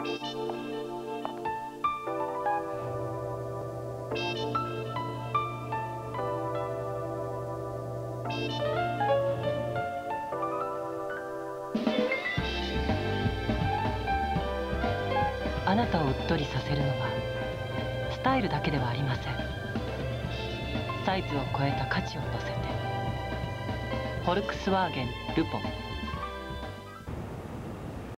あなたをうっとりさせるのはスタイルだけではありません。サイズを超えた価値を乗せて。フォルクスワーゲンルポン。